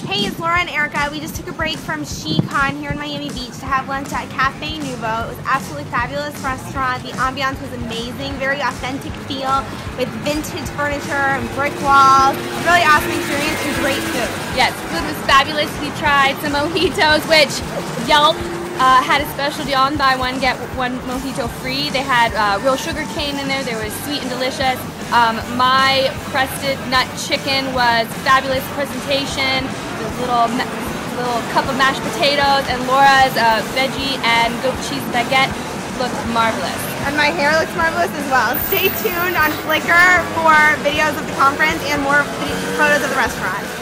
Hey, it's Laura and Erica. We just took a break from SheCon here in Miami Beach to have lunch at Cafe Nuvo. It was absolutely fabulous restaurant. The ambiance was amazing, very authentic feel with vintage furniture and brick walls. Really awesome experience and great food. Yes, food was fabulous. We tried some mojitos, which Yelp uh, had a special deal on buy one get one mojito free. They had uh, real sugar cane in there. They were sweet and delicious. Um, my crusted nut chicken was fabulous presentation. Little little cup of mashed potatoes and Laura's uh, veggie and goat cheese baguette looked marvelous. And my hair looks marvelous as well. Stay tuned on Flickr for videos of the conference and more photos of the restaurant.